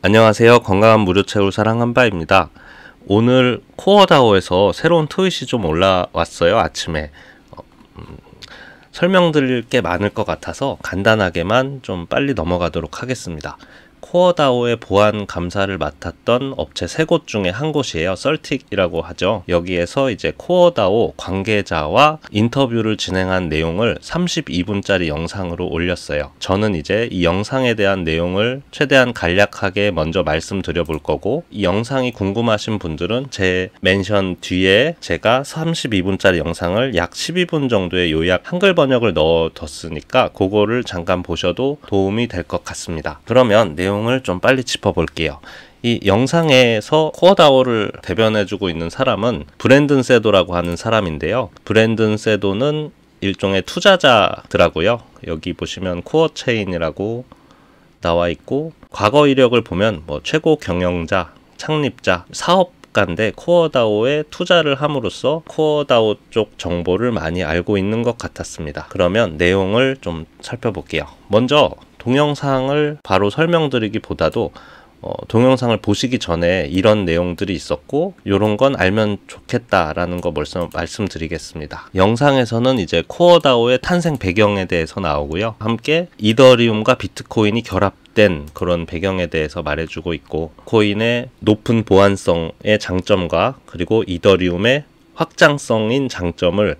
안녕하세요. 건강한 무료채울 사랑 한바입니다. 오늘 코어다오에서 새로운 트윗이 좀 올라왔어요. 아침에. 어, 음, 설명드릴 게 많을 것 같아서 간단하게만 좀 빨리 넘어가도록 하겠습니다. 코어다오의 보안 감사를 맡았던 업체 세 곳 중에 한 곳이에요. 썰틱이라고 하죠. 여기에서 이제 코어다오 관계자와 인터뷰를 진행한 내용을 32분짜리 영상으로 올렸어요. 저는 이제 이 영상에 대한 내용을 최대한 간략하게 먼저 말씀드려 볼 거고 이 영상이 궁금하신 분들은 제 멘션 뒤에 제가 32분짜리 영상을 약 12분 정도의 요약 한글 번역을 넣어 뒀으니까 그거를 잠깐 보셔도 도움이 될 것 같습니다. 그러면 내용 내용을 좀 빨리 짚어볼게요. 이 영상에서 코어다오를 대변해주고 있는 사람은 브랜든 세도라고 하는 사람인데요. 브랜든 세도는 일종의 투자자더라고요. 여기 보시면 코어 체인이라고 나와 있고 과거 이력을 보면 뭐 최고 경영자, 창립자, 사업 가인데 코어다오에 투자를 함으로써 코어다오 쪽 정보를 많이 알고 있는 것 같았습니다. 그러면 내용을 좀 살펴볼게요. 먼저 동영상을 바로 설명드리기보다도 어, 동영상을 보시기 전에 이런 내용들이 있었고 이런 건 알면 좋겠다라는 거 벌써 말씀드리겠습니다. 영상에서는 이제 코어다오의 탄생 배경에 대해서 나오고요. 함께 이더리움과 비트코인이 결합된 그런 배경에 대해서 말해주고 있고 코인의 높은 보안성의 장점과 그리고 이더리움의 확장성인 장점을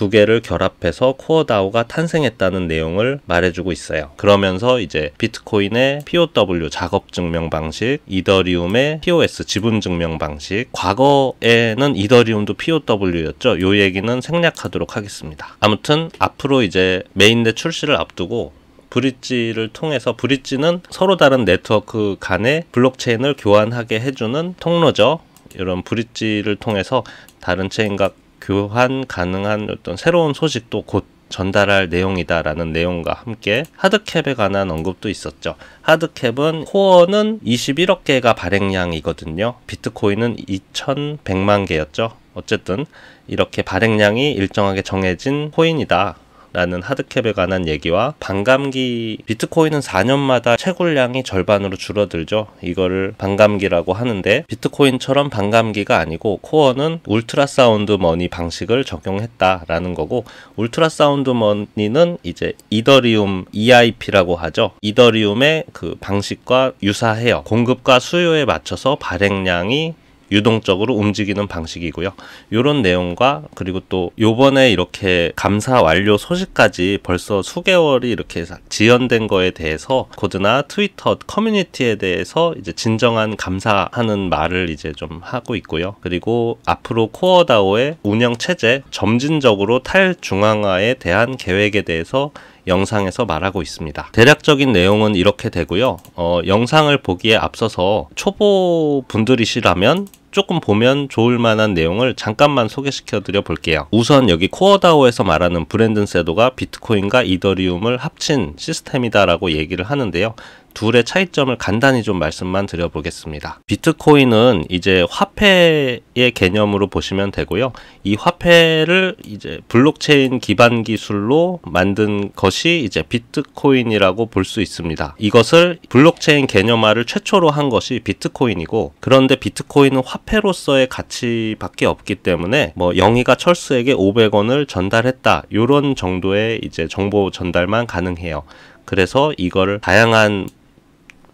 두 개를 결합해서 코어다오가 탄생했다는 내용을 말해주고 있어요. 그러면서 이제 비트코인의 POW 작업 증명 방식, 이더리움의 POS 지분 증명 방식, 과거에는 이더리움도 POW였죠. 요 얘기는 생략하도록 하겠습니다. 아무튼 앞으로 이제 메인넷 출시를 앞두고 브릿지를 통해서 브릿지는 서로 다른 네트워크 간의 블록체인을 교환하게 해주는 통로죠. 이런 브릿지를 통해서 다른 체인과 교환 가능한 어떤 새로운 소식도 곧 전달할 내용이다라는 내용과 함께 하드캡에 관한 언급도 있었죠. 하드캡은 코어는 21억 개가 발행량이거든요. 비트코인은 2,100만 개였죠. 어쨌든 이렇게 발행량이 일정하게 정해진 코인이다. 라는 하드캡에 관한 얘기와 반감기 비트코인은 4년마다 채굴량이 절반으로 줄어들죠. 이거를 반감기라고 하는데 비트코인처럼 반감기가 아니고 코어는 울트라 사운드 머니 방식을 적용했다라는 거고 울트라 사운드 머니는 이제 이더리움 EIP라고 하죠. 이더리움의 그 방식과 유사해요. 공급과 수요에 맞춰서 발행량이 유동적으로 움직이는 방식이고요. 이런 내용과 그리고 또 요번에 이렇게 감사 완료 소식까지 벌써 수개월이 이렇게 지연된 거에 대해서 코드나 트위터 커뮤니티에 대해서 이제 진정한 감사하는 말을 이제 좀 하고 있고요. 그리고 앞으로 코어다오의 운영 체제 점진적으로 탈중앙화에 대한 계획에 대해서 영상에서 말하고 있습니다. 대략적인 내용은 이렇게 되고요. 어, 영상을 보기에 앞서서 초보 분들이시라면 조금 보면 좋을 만한 내용을 잠깐만 소개시켜 드려 볼게요. 우선 여기 코어다오에서 말하는 브랜든 세도가 비트코인과 이더리움을 합친 시스템이다라고 얘기를 하는데요. 둘의 차이점을 간단히 좀 말씀만 드려보겠습니다. 비트코인은 이제 화폐의 개념으로 보시면 되고요. 이 화폐를 이제 블록체인 기반 기술로 만든 것이 이제 비트코인이라고 볼 수 있습니다. 이것을 블록체인 개념화를 최초로 한 것이 비트코인이고 그런데 비트코인은 화폐로서의 가치밖에 없기 때문에 뭐 영희가 철수에게 500원을 전달했다. 이런 정도의 이제 정보 전달만 가능해요. 그래서 이거를 다양한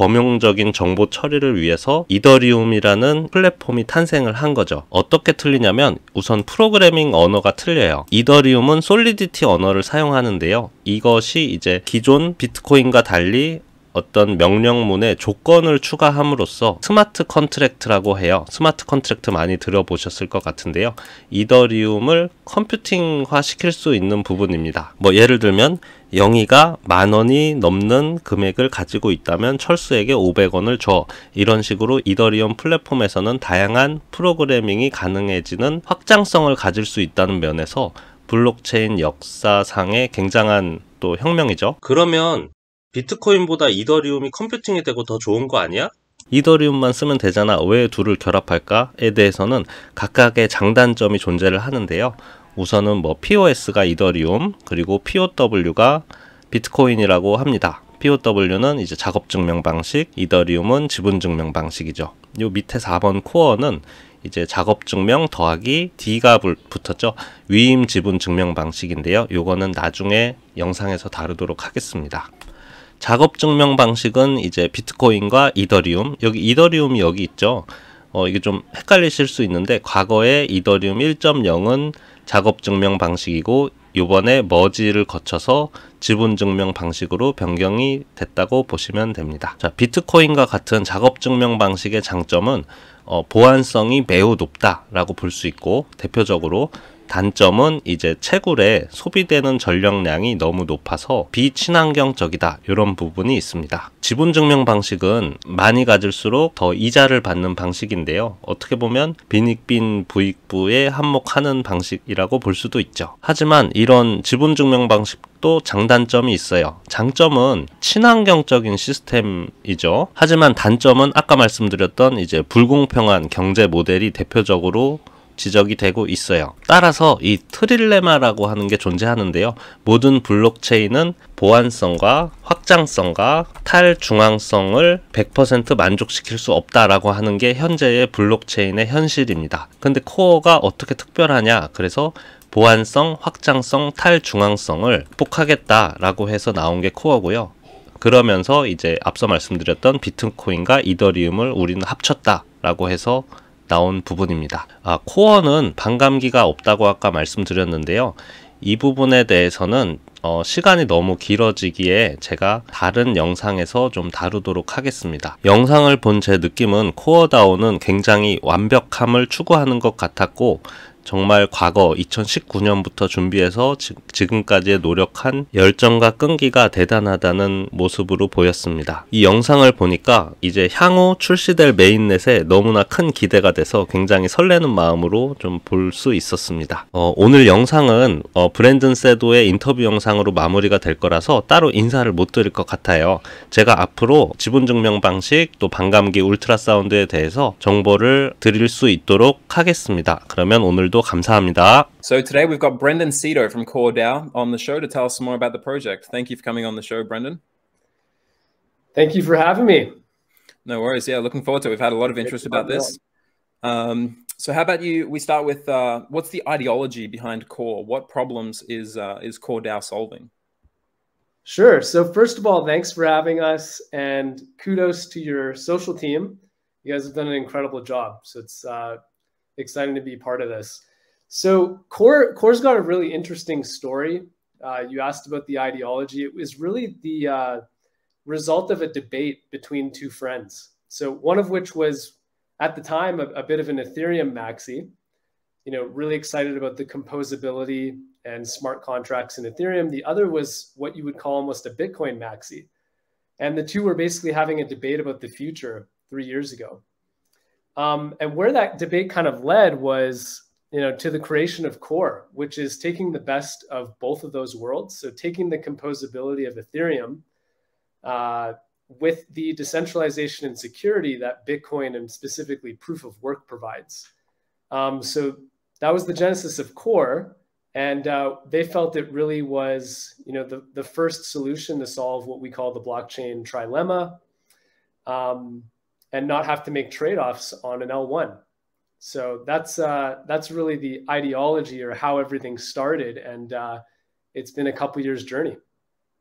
범용적인 정보 처리를 위해서 이더리움이라는 플랫폼이 탄생을 한 거죠. 어떻게 틀리냐면 우선 프로그래밍 언어가 틀려요. 이더리움은 솔리디티 언어를 사용하는데요. 이것이 이제 기존 비트코인과 달리 어떤 명령문에 조건을 추가함으로써 스마트 컨트랙트라고 해요. 스마트 컨트랙트 많이 들어보셨을 것 같은데요. 이더리움을 컴퓨팅화 시킬 수 있는 부분입니다. 뭐 예를 들면 영희가 만 원이 넘는 금액을 가지고 있다면 철수에게 500원을 줘. 이런 식으로 이더리움 플랫폼에서는 다양한 프로그래밍이 가능해지는 확장성을 가질 수 있다는 면에서 블록체인 역사상의 굉장한 또 혁명이죠. 그러면 비트코인보다 이더리움이 컴퓨팅이 되고 더 좋은 거 아니야? 이더리움만 쓰면 되잖아. 왜 둘을 결합할까?에 대해서는 각각의 장단점이 존재를 하는데요. 우선은 뭐 POS가 이더리움, 그리고 POW가 비트코인이라고 합니다. POW는 이제 작업 증명 방식, 이더리움은 지분 증명 방식이죠. 요 밑에 4번 코어는 이제 작업 증명 더하기 D가 붙었죠. 위임 지분 증명 방식인데요. 요거는 나중에 영상에서 다루도록 하겠습니다. 작업 증명 방식은 이제 비트코인과 이더리움 여기 이더리움이 여기 있죠. 어, 이게 좀 헷갈리실 수 있는데 과거에 이더리움 1.0은 작업 증명 방식이고 요번에 머지를 거쳐서 지분 증명 방식으로 변경이 됐다고 보시면 됩니다. 자, 비트코인과 같은 작업 증명 방식의 장점은 어, 보안성이 매우 높다라고 볼 수 있고 대표적으로 단점은 이제 채굴에 소비되는 전력량이 너무 높아서 비친환경적이다 이런 부분이 있습니다. 지분 증명 방식은 많이 가질수록 더 이자를 받는 방식인데요. 어떻게 보면 빈익빈 부익부에 한몫하는 방식이라고 볼 수도 있죠. 하지만 이런 지분 증명 방식도 장단점이 있어요. 장점은 친환경적인 시스템이죠. 하지만 단점은 아까 말씀드렸던 이제 불공평한 경제 모델이 대표적으로 지적이 되고 있어요. 따라서 이 트릴레마라고 하는 게 존재하는데요. 모든 블록체인은 보안성과 확장성과 탈중앙성을 100% 만족시킬 수 없다라고 하는 게 현재의 블록체인의 현실입니다. 근데 코어가 어떻게 특별하냐? 그래서 보안성, 확장성, 탈중앙성을 극복하겠다라고 해서 나온 게 코어고요. 그러면서 이제 앞서 말씀드렸던 비트코인과 이더리움을 우리는 합쳤다라고 해서 나온 부분입니다. 아, 코어는 반감기가 없다고 아까 말씀드렸는데요. 이 부분에 대해서는 어, 시간이 너무 길어지기에 제가 다른 영상에서 좀 다루도록 하겠습니다. 영상을 본 제 느낌은 코어다운은 굉장히 완벽함을 추구하는 것 같았고 정말 과거 2019년부터 준비해서 지, 금까지의 노력한 열정과 끈기가 대단하다는 모습으로 보였습니다. 이 영상을 보니까 이제 향후 출시될 메인넷에 너무나 큰 기대가 돼서 굉장히 설레는 마음으로 좀 볼 수 있었습니다. 어, 오늘 영상은 어, 브랜든 세도의 인터뷰 영상으로 마무리가 될 거라서 따로 인사를 못 드릴 것 같아요. 제가 앞으로 지분 증명 방식 또 반감기 울트라 사운드에 대해서 정보를 드릴 수 있도록 하겠습니다. 그러면 오늘 도 감사합니다. So today we've got Brendan Cito from CoreDAO on the show to tell us some more about the project. Thank you for coming on the show, Brendan. Thank you for having me. No worries. Yeah, looking forward to it. We've had a lot of interest about this. Um, so how about you? We start with uh, what's the ideology behind Core? What problems is uh, is CoreDAO solving? Sure. So first of all, thanks for having us, and kudos to your social team. You guys have done an incredible job. So it's uh, exciting to be part of this. So Core Core's got a really interesting story. Uh, you asked about the ideology. It was really the uh, result of a debate between two friends. So one of which was at the time a, a bit of an Ethereum maxi. You know, really excited about the composability and smart contracts in Ethereum. The other was what you would call almost a Bitcoin maxi. And the two were basically having a debate about the future three years ago. Um, and where that debate kind of led was, you know, to the creation of Core, which is taking the best of both of those worlds. So taking the composability of Ethereum uh, with the decentralization and security that Bitcoin and specifically proof of work provides. Um, so that was the genesis of Core. And uh, they felt it really was, you know, the, the first solution to solve what we call the blockchain trilemma. Um, and not have to make trade-offs on an L1. So that's uh, that's really the ideology or how everything started, and uh, it's been a couple years journey.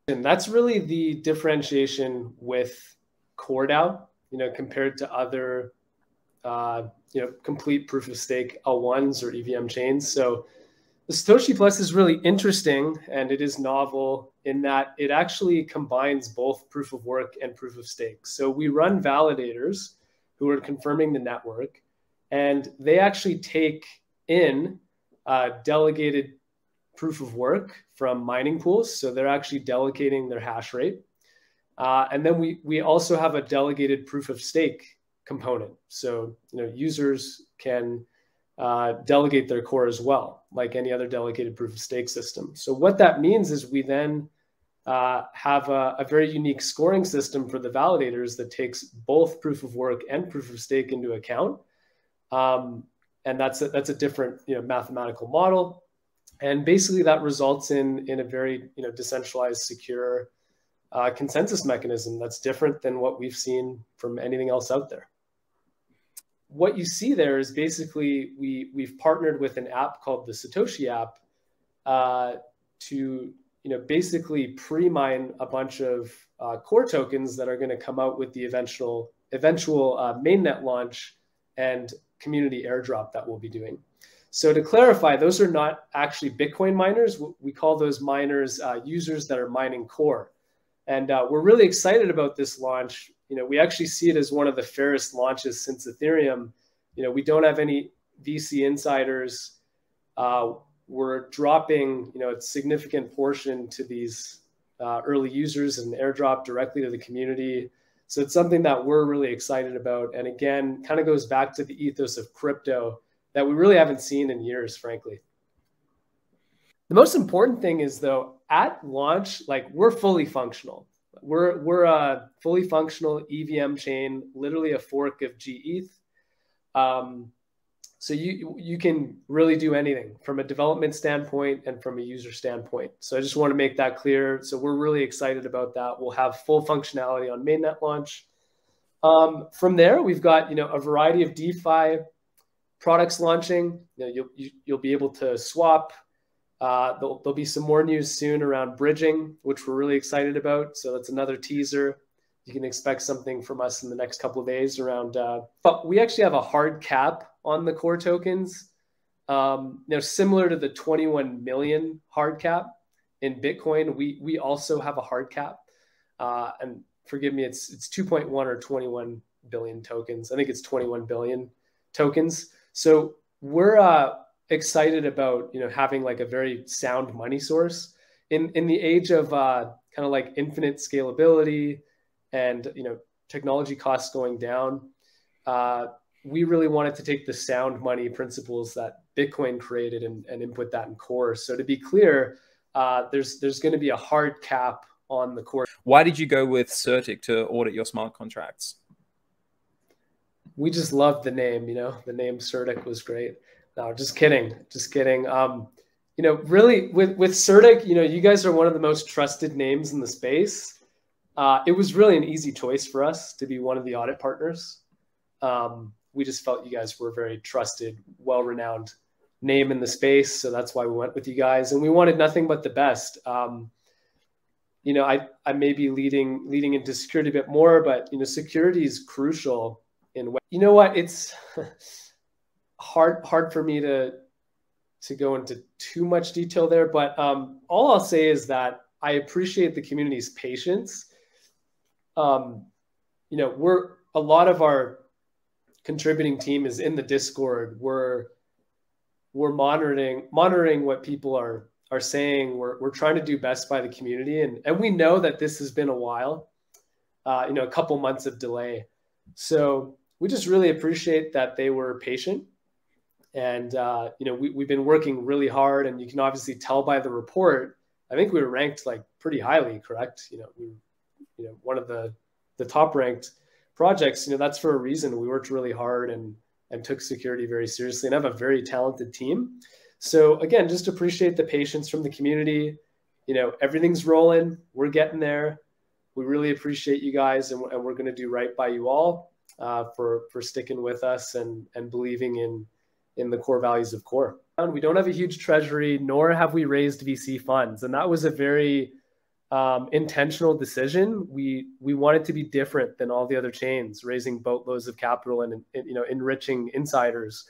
And that's really the differentiation with CoreDAO, you know, compared to other, uh, you know, complete proof of stake L1s or EVM chains. So the Satoshi Plus is really interesting and it is novel in that it actually combines both proof of work and proof of stake. So we run validators who are confirming the network, and they actually take in uh, delegated proof of work from mining pools. So they're actually delegating their hash rate. Uh, and then we, we also have a delegated proof of stake component. So you know users can uh, delegate their core as well, like any other delegated proof of stake system. So what that means is we then uh, have a, a, very unique scoring system for the validators that takes both proof of work and proof of stake into account. Um, and that's a, that's a different you know, mathematical model. And basically that results in, in a very you know, decentralized, secure uh, consensus mechanism that's different than what we've seen from anything else out there. What you see there is basically we we've partnered with an app called the Satoshi app uh, to you know basically pre-mine a bunch of uh, core tokens that are going to come out with the eventual eventual uh, mainnet launch and community airdrop that we'll be doing. So to clarify, those are not actually Bitcoin miners. We call those miners uh, users that are mining core. And uh, we're really excited about this launch. You know, we actually see it as one of the fairest launches since Ethereum. You know, we don't have any VC insiders. Uh, we're dropping, you know, a significant portion to these uh, early users and airdrop directly to the community. So it's something that we're really excited about. And again, kind of goes back to the ethos of crypto that we really haven't seen in years, frankly. The most important thing is though, at launch, like we're fully functional. We're we're a fully functional EVM chain, literally a fork of GETH. Um, so you you can really do anything from a development standpoint and from a user standpoint. So I just want to make that clear. So we're really excited about that. We'll have full functionality on mainnet launch. Um, from there, we've got you know a variety of DeFi products launching. You know, you'll you, will you will be able to swap. Uh, there'll, there'll be some more news soon around bridging, which we're really excited about. So that's another teaser. You can expect something from us in the next couple of days around. Uh, but we actually have a hard cap on the core tokens. Um, now, similar to the 21 million hard cap in Bitcoin, we we also have a hard cap. Uh, and forgive me, it's it's 2.1 or 21 billion tokens. I think it's 21 billion tokens. So we're uh, excited about you know having like a very sound money source in in the age of uh, kind of like infinite scalability and you know technology costs going down. Uh, we really wanted to take the sound money principles that Bitcoin created and, and input that in core. So to be clear, uh, there's there's going to be a hard cap on the core. Why did you go with CertiK to audit your smart contracts? we just loved the name. You know, the name CertiK was great. No, just kidding, just kidding. Um, you know, really with with CertiK, you know, you guys are one of the most trusted names in the space. Uh, it was really an easy choice for us to be one of the audit partners. Um, we just felt you guys were a very trusted, well-renowned name in the space, so that's why we went with you guys. And we wanted nothing but the best. Um, you know, I I may be leading leading into security a bit more, but you know, security is crucial in you know what it's hard hard for me to to go into too much detail there but um, all i'll say is that i appreciate the community's patience. Um, you know we're a lot of our contributing team is in the discord. We're we're monitoring monitoring what people are are saying. We're, we're trying to do best by the community and and we know that this has been a while uh, you know a couple months of delay. So we just really appreciate that they were patient. And, uh, you know, we, we've been working really hard and you can obviously tell by the report, I think we were ranked like pretty highly, correct? You know, we, you know, one of the, the top ranked projects, you know, that's for a reason. We worked really hard and, and took security very seriously and have a very talented team. So again, just appreciate the patience from the community. You know, everything's rolling. We're getting there. We really appreciate you guys and, and we're going to do right by you all uh, for for sticking with us and and believing in in the core values of core. We don't have a huge treasury, nor have we raised VC funds, and that was a very um, intentional decision. We we wanted to be different than all the other chains, raising boatloads of capital and, and you know enriching insiders.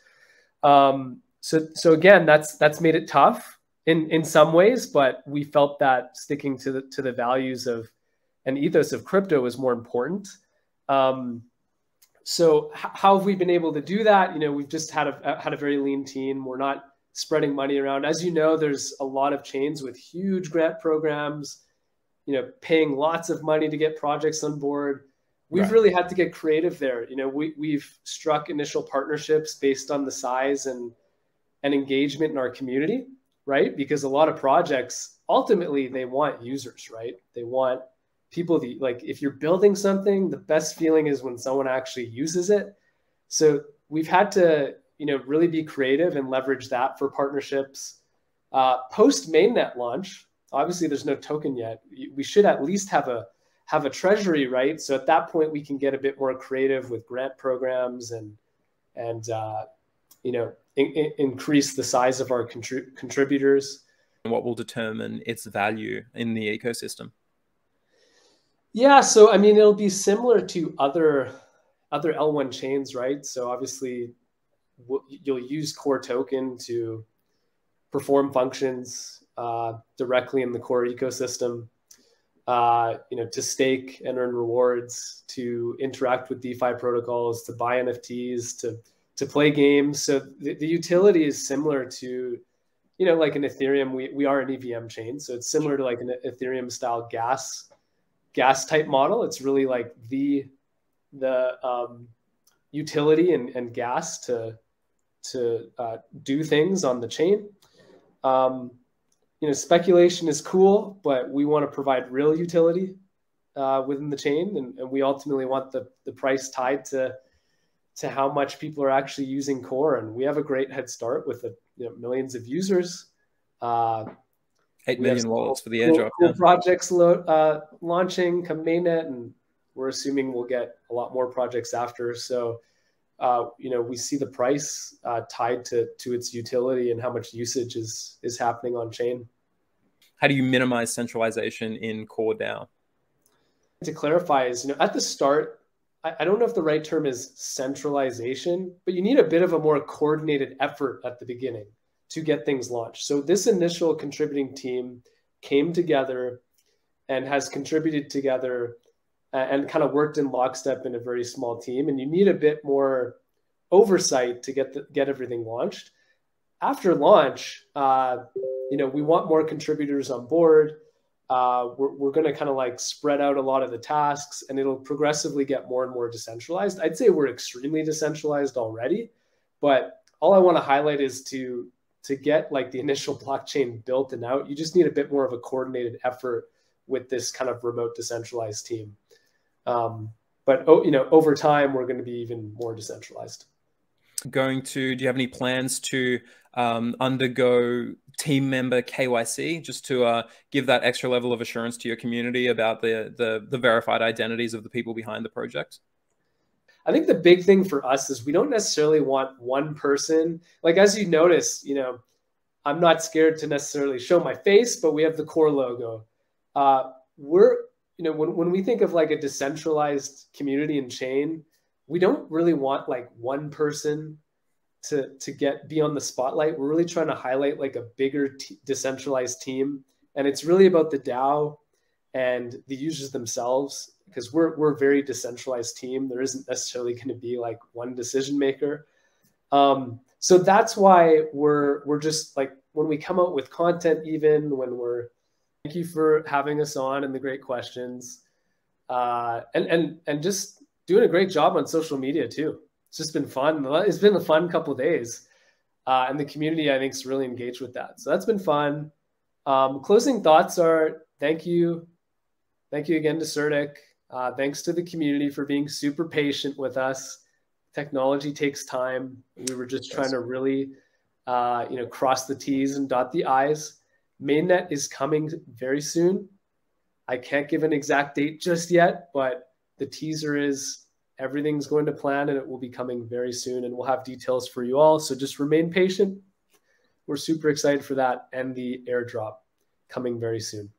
Um, so so again, that's that's made it tough in in some ways, but we felt that sticking to the to the values of an ethos of crypto was more important. Um, so how have we been able to do that? You know, we've just had a had a very lean team. We're not spreading money around. As you know, there's a lot of chains with huge grant programs, you know, paying lots of money to get projects on board. We've right. really had to get creative there. You know, we we've struck initial partnerships based on the size and and engagement in our community, right? Because a lot of projects ultimately they want users, right? They want people like if you're building something the best feeling is when someone actually uses it so we've had to you know really be creative and leverage that for partnerships uh, post mainnet launch obviously there's no token yet. We should at least have a have a treasury, right? So at that point, we can get a bit more creative with grant programs and and uh, you know in, in, increase the size of our contrib- contributors. And what will determine its value in the ecosystem? Yeah, so I mean, it'll be similar to other other L1 chains, right? So obviously, you'll use core token to perform functions uh, directly in the core ecosystem. Uh, you know, to stake and earn rewards, to interact with DeFi protocols, to buy NFTs, to to play games. So the, the utility is similar to, you know, like an Ethereum. We we are an EVM chain, so it's similar to like an Ethereum style gas gas type model. It's really like the the um, utility and, and gas to to uh, do things on the chain. Um, you know, speculation is cool, but we want to provide real utility uh, within the chain, and, and, we ultimately want the the price tied to to how much people are actually using core. And we have a great head start with the you know, millions of users. Uh, Eight million wallets for the airdrop. Cool, cool projects lo- uh, launching come mainnet, and we're assuming we'll get a lot more projects after. So, uh, you know, we see the price uh, tied to to its utility and how much usage is is happening on chain. How do you minimize centralization in Core DAO? To clarify, is you know at the start, I, I don't know if the right term is centralization, but you need a bit of a more coordinated effort at the beginning to get things launched. So this initial contributing team came together and has contributed together and kind of worked in lockstep in a very small team. And you need a bit more oversight to get the, get everything launched. After launch, uh, you know, we want more contributors on board. Uh, we're, we're going to kind of like spread out a lot of the tasks and it'll progressively get more and more decentralized. I'd say we're extremely decentralized already, but all I want to highlight is to to get like the initial blockchain built and out, you just need a bit more of a coordinated effort with this kind of remote decentralized team. Um, but oh, you know, over time, we're going to be even more decentralized. Going to? Do you have any plans to um, undergo team member KYC just to uh, give that extra level of assurance to your community about the, the the verified identities of the people behind the project? I think the big thing for us is we don't necessarily want one person. Like as you notice, you know, I'm not scared to necessarily show my face, but we have the core logo. Uh, we're, you know, when, when we think of like a decentralized community and chain, we don't really want like one person to to get be on the spotlight. We're really trying to highlight like a bigger decentralized team, and it's really about the DAO and the users themselves because we're we're a very decentralized team. There isn't necessarily going to be like one decision maker. Um, so that's why we're we're just like when we come out with content, even when we're thank you for having us on and the great questions, uh, and and and just doing a great job on social media too. It's just been fun. It's been a fun couple of days, uh, and the community I think is really engaged with that. So that's been fun. Um, closing thoughts are thank you, thank you again to CertiK. Uh, thanks to the community for being super patient with us. Technology takes time. We were just trying to really, uh, you know, cross the T's and dot the I's. Mainnet is coming very soon. I can't give an exact date just yet, but the teaser is everything's going to plan and it will be coming very soon and we'll have details for you all. So just remain patient. We're super excited for that and the airdrop coming very soon.